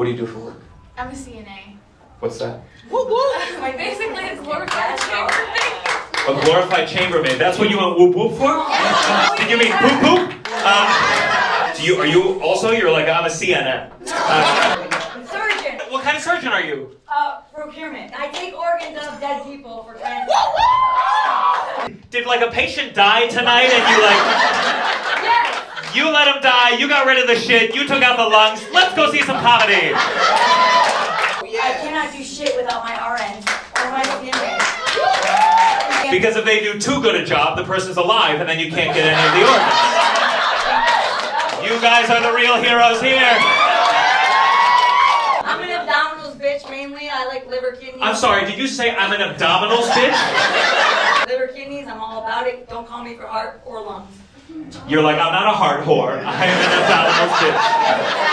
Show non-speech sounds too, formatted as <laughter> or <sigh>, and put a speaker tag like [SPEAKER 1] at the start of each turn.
[SPEAKER 1] What do you do for work?
[SPEAKER 2] I'm a CNA.
[SPEAKER 1] What's that? <laughs>
[SPEAKER 2] Like basically a glorified chambermaid.
[SPEAKER 1] A glorified chambermaid. That's what you want whoop whoop for? Did <laughs> you mean poop poop? Uh, do you are you also? You're like I'm a CNN. Uh, <laughs>
[SPEAKER 3] Surgeon.
[SPEAKER 1] what kind of surgeon are you?
[SPEAKER 3] Uh, procurement. I take organs of dead people for transplant.
[SPEAKER 1] Did like a patient die tonight and you like
[SPEAKER 3] Yes.
[SPEAKER 1] You let him die? You got rid of the shit. You took out the lungs. Let's go see some comedy.
[SPEAKER 3] I cannot do shit without my RN or my.
[SPEAKER 1] Because if they do too good a job, the person's alive and then you can't get any of the organs. You guys are the real heroes here.
[SPEAKER 3] I'm an abdominals bitch mainly. I like liver kidneys.
[SPEAKER 1] I'm sorry, did you say I'm an abdominals bitch?
[SPEAKER 3] Liver kidneys. I'm all about it. Don't call me for heart or lungs.
[SPEAKER 1] You're like, I'm not a heart whore. <laughs> I am an abdominals bitch.